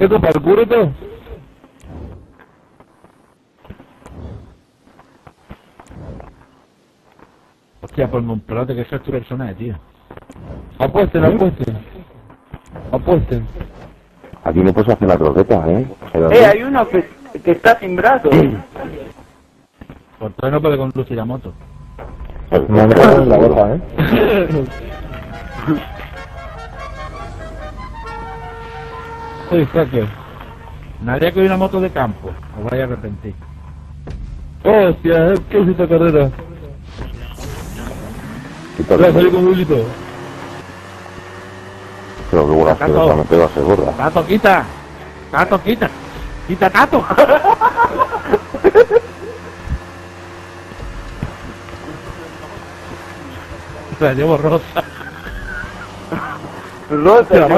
¿Esto para el todo? Hostia, por un pelote que es tu personaje, tío. Apuesten, apuesten. Apuesten. Aquí no puedes hacer la croqueta, ¿eh? Eh, hay uno que, que está sin brazos. Por todo no puede conducir la moto. No me la boca, ¿eh? Soy. Nadie ha cogido una moto de campo. Os vais a arrepentir. Hostia, ¿qué es esta carrera? Salir con Julito. Pero asquerosa me gorda. Tato, quita. Tato, quita. Quita, Tato. La llevo rosa. Rosa,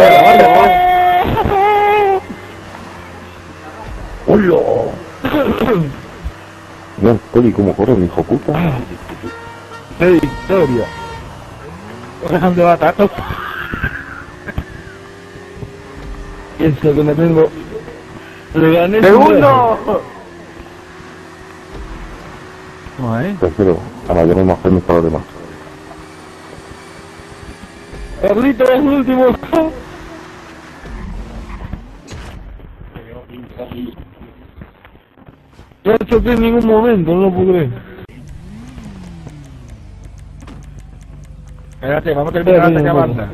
Mira el peli cómo corre el hijo puta. ¡Qué victoria! ¿Dónde va Tato? Eso que me tengo. Le gané. ¡Segundo! ¿Cómo es? Tercero, a la no más premios para los demás. Carlito es el último. No choqué en ningún momento, no lo puedo creer. Espérate, vamos a terminar hasta mira, acabarla.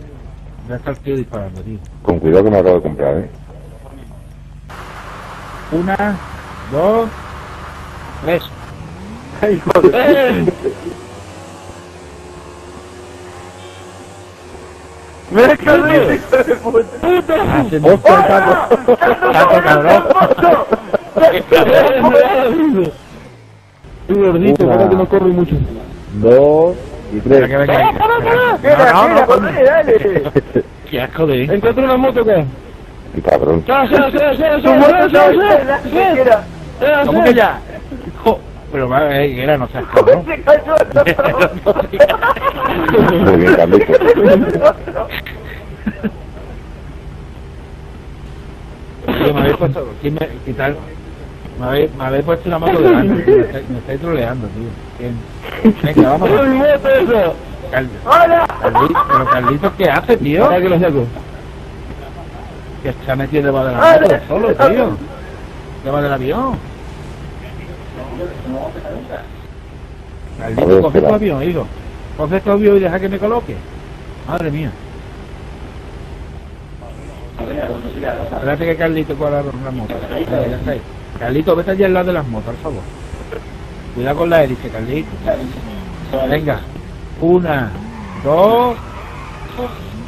Ya está el tío disparando, tío. Con cuidado que me acabo de comprar, ¿eh? Una, dos, tres. Hijo de... ¡Me hijo de puta! Cabrón. Estoy gordito, que no corre mucho. Dos y tres. que venga. ¡Mira, No, no, mira, no, corre, dale! Qué asco de... Encontré una moto acá. Y cabrón. ¡Ya, ya, ¿Cómo que ya? Pero va, eh, era, no seas cabrón. ¡Se cayó el otro! Muy bien, Carlito. Tío, me habéis puesto... ¿quién me, quitar, me, habéis, me habéis puesto una moto delante, tío. Me estáis, me estáis troleando, tío. Venga, vamos. ¡Ay, mi moto! Cal- ¡Hola! Carli- pero Carlitos, ¿qué hace, tío? Ahora que lo saco. Que se ha metido debajo de la moto solo, tío. Debajo del avión. Carlitos, coge tu avión, hijo. Coge tu avión y deja que me coloque. Madre mía. Espérate que Carlito cuadra la moto. Venga, ya está ahí. Carlito, vete allá al lado de las motos, por favor. Cuidado con la hélice, Carlito. Venga. Una, dos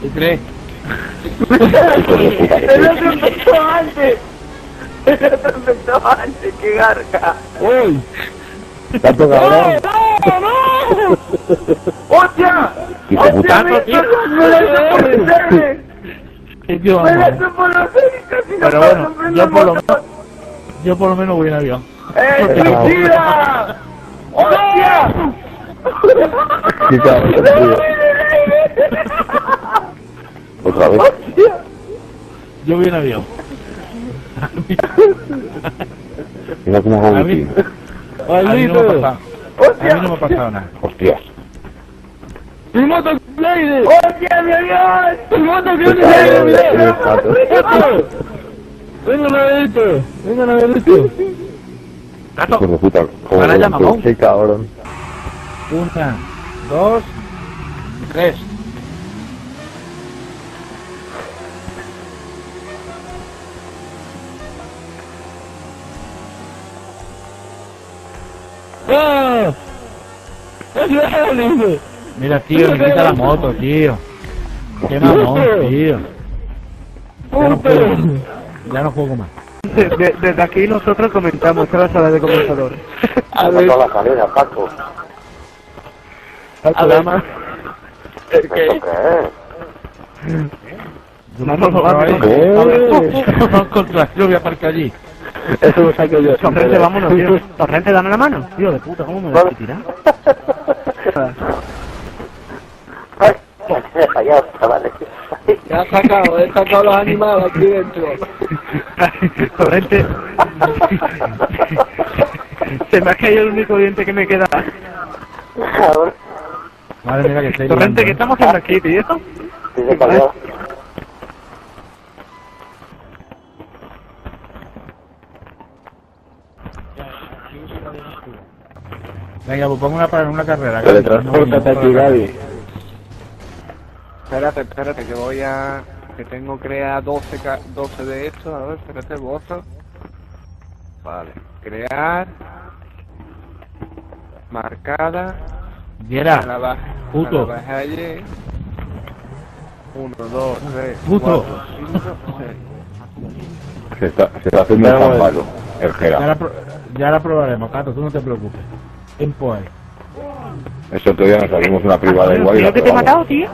y tres. ¡El otro empezó antes! ¡El otro empezó antes! ¡Qué garca! ¡Uy! Tanto cabrón. ¡Hostia! Hijo ¡Hostia, puta. me la me la hizo por el serie! Yo, ¡Me la por los no Pero bueno, yo por lo motor. Yo por lo menos voy en avión. ¡Eh, suicida! ¡Hostia! Qué cabrón, tío. Otra vez. ¡Hostia! Yo voy en avión. Mira cómo A hago mí, un a mí no me ha pasado. A mí no me ha pasado nada. Hostias. ¡Mi moto Lady! ¡Hostia, mi avión! ¡Mi moto Tato. Vengan a ver esto, vengan a ver esto. Hijo de puta. Joder, Ahora llama, Mon. Qué cabrón. Una, dos, tres. ¡Ah! ¡Es Mira, tío, me quita la moto, tío. Qué mamón, tío. ¡Puta! Ya no juego más. desde aquí nosotros comentamos, esta es la sala de comentadores. A ver, matado la cadena, Paco. al programa. ¿Esto qué es? No, no, no, ahí. ¿Qué? No encontrar, yo voy a aparcar allí. Eso lo saco yo. Torrente, vámonos, tío. Torrente, dame la mano. Tío, de puta, ¿cómo me vas a tirar? Fallado, chavales. Te has sacado, he sacado los animales aquí dentro. Torrente. Se me ha caído el único diente que me queda. Madre mía, que estoy Torrente, ¿qué liando, estamos haciendo aquí, tío? Sí, se cayó. ¿eh? Venga, pues pongo una, para una carrera. Teletransportate aquí, Gaby. Espérate, espérate, que voy a... Que tengo crear 12, ca- 12 de estos. A ver, espérate, voto. Vale. Crear. Marcada. Viera, La baja. Puto. La bajé ayer. 1, 2, 3, Puto. 4, 5, 6. Se está, se está haciendo un malo, el ya Gera. la, pro- ya la probaremos, Cato, tú no te preocupes. Tiempo hay. Eso todavía no salimos una privada igual y ¿Tío la que te he matado, tío?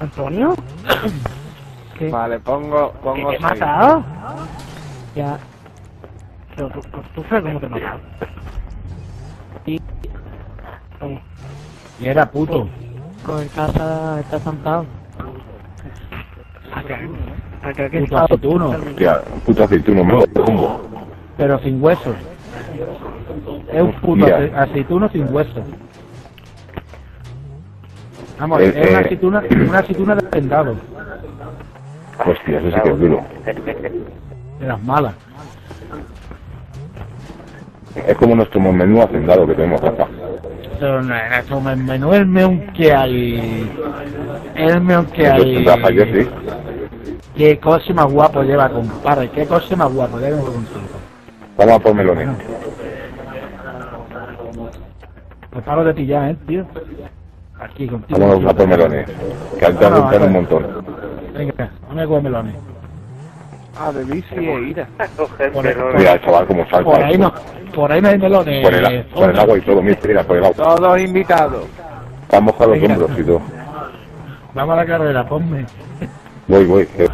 ¿Antonio? ¿Qué? Vale, pongo, ¿Que pongo te he matado? Ya. Pero tú, tú, tú sabes cómo te he matado. Y... ¿Cómo? Viera, puto. Con el casa está zampado. Acá, acá que Puto aceituno. Hostia, puto aceituno, me lo pongo. Pero sin huesos. Es un puto aceituno sin huesos. Vamos, Eh, es una eh. aceituna, una aceituna de pendado, Hostia, eso sí que es duro. de las malas. Es como nuestro menú hacendado que tenemos acá. Pero no, me- menú el meón que hay. El meón que hay. sí. Qué coche más guapo lleva, compadre. Qué coche más guapo, vengo contigo. Vamos a por melones. Me paro de pillar, eh, tío. Aquí contigo. Vamos a por melones. Que antes No, no, un montón. Venga, dame a comer melones. Ah, de bici e ira. Por, el- Mira, el chaval como salta. por ahí no, por ahí no hay melones. Por el, por el agua y todo, mira, mira, por el agua. Todos invitados. Están mojados los hombros y todo. Vamos a la carrera, ponme. Voy, voy. eh.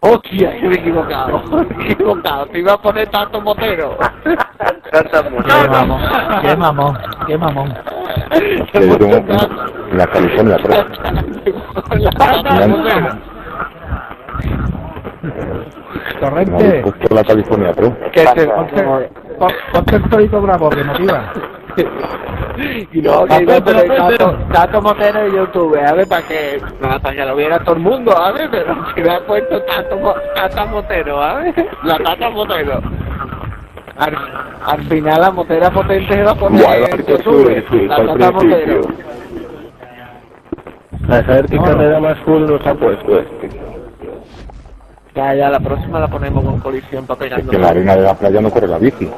Hostia, me he equivocado. Me he equivocado. Te iba a poner tanto motero. Qué mamón, qué mamón, qué mamón. Tengo en la California, pero Torrente, puesto la California Pro. Que se... ponte, pon- ponte el torito bravo, que motiva. Y no, que poner tanto, tanto motero en YouTube, a ver, para que, para que lo viera todo el mundo, a ver, pero si me ha puesto tanto, mo- tata motero, a ver, la tata motero. Al, al final la motera potente se va a poner Guay, en vale, YouTube, sí, la al principio. A saber qué carrera más cool nos ha puesto este. Ya, ya, la próxima la ponemos con colisión para Es pegarnos. que en la arena de la playa no corre la bici.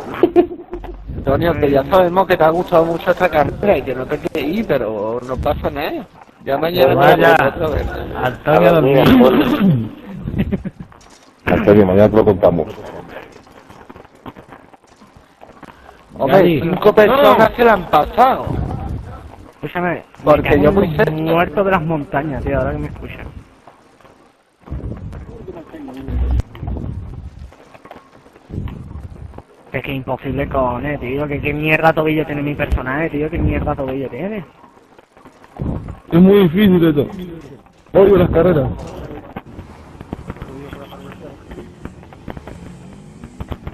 Antonio, que ya sabemos que te ha gustado mucho esta carrera y que no te quieres ir, pero no pasa nada. Ya mañana Pues te vaya. la otra vez. Antonio dormir. Antonio, mañana te lo contamos. Hombre, Gaby. cinco personas se la han pasado. Escúchame, Porque me yo muy muertos de las montañas, tío, ahora que me escuchan. Es que imposible con, eh, tío, que qué mierda tobillo tiene mi personaje, tío, qué mierda tobillo tiene. Es muy difícil esto. Odio las carreras.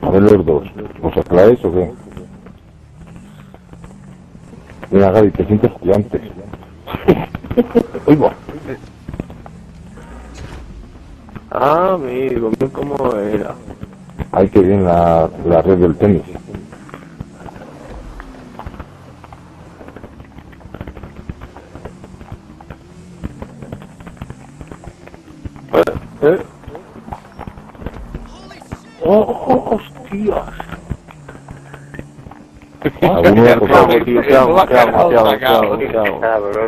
A ver los dos. ¿Os aclaráis o qué? Mira, Gaby, te sientes gigante. Oigo. Ah, amigo, mira cómo era. Ay, que bien la, la red del tenis.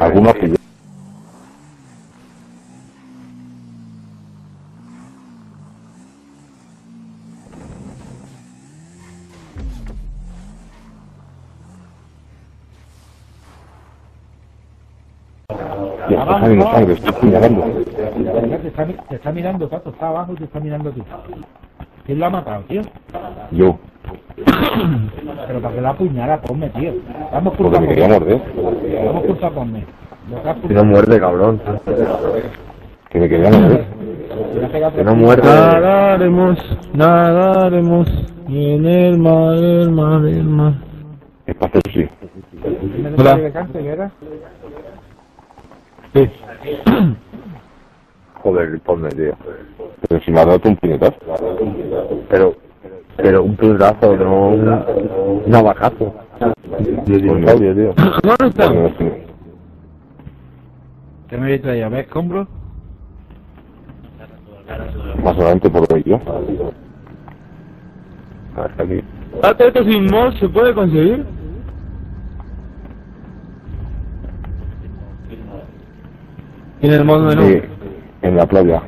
Algunos que Ya está sangre, estoy puñalando. Venga, Te está, mi- te está mirando, Tato, está abajo y te está mirando tú. ¿Quién lo ha matado, tío? Yo. Pero para que la apuñara, ponme, tío. Vamos culpa Porque me quería morder. Vamos culpa ponme. Culpa. no muerde, cabrón. Que me quería morder. Que no muerde. Nadaremos, nadaremos en el mar, el mar, el mar. Es para hacer sí. ¿Me Hola. Sí. Joder, ponme, tío. Pero si me has dado tú un puñetazo. Pero, pero un puñetazo, no un, un. De dinosaurio, tío. ¿Dónde está? Bueno, sí. ¿Qué me habéis traído? ¿Ves, compro? Más adelante por ahí, yo. A ver, está aquí. ¿Hasta esto sin mod se puede conseguir? En el mod menú. Sí, en la playa.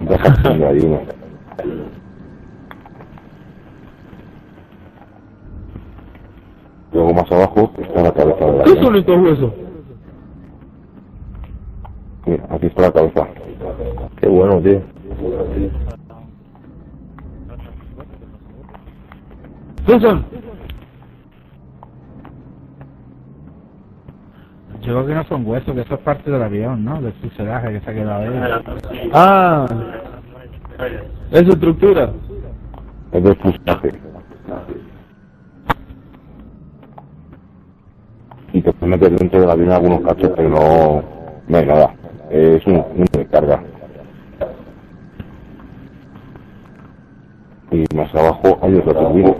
Deja que ahí uno. Luego más abajo está la cabeza de la ¿Qué araña. son estos huesos? Mira, aquí está la cabeza. Qué bueno, tío. ¿Qué son? Yo creo que no son huesos, que eso es parte del avión, ¿no? Del fuselaje que se ha quedado ahí. Ah, es estructura. Es del fuselaje. Y te puedes meter dentro del avión algunos cachos, pero no, no hay nada. Es un, un de. Y más abajo hay otra turbina.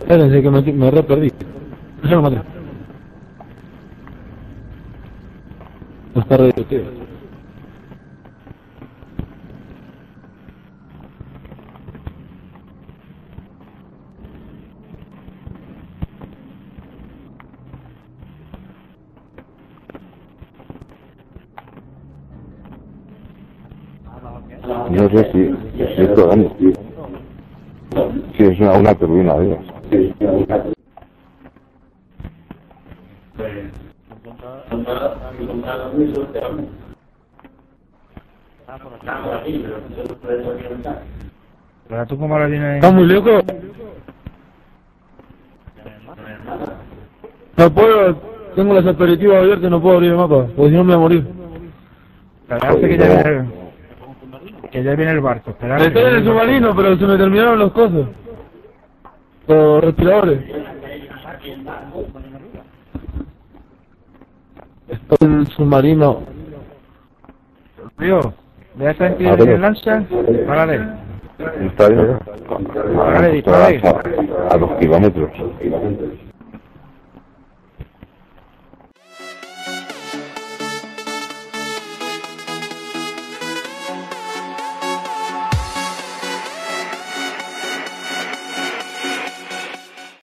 Espérense que me, me re perdí. Déjame matar. No está. No sé si, si. Sí, es una, una turbina de ellas. Pero tú cómo la tienes ¿Estás muy lejos? No puedo, tengo las aperitivas abiertas y no puedo abrir el mapa, porque si no me voy a morir. Que ya que ya viene el barco. Espérate, Estoy en el submarino, pero se me terminaron los cosas. Los respiradores. Estoy en el submarino. Tío, ¿ve a esa entidad pero- que lanza? Párale. Está bien, ¿no? Ahora le dispara. a, a dos kilómetros.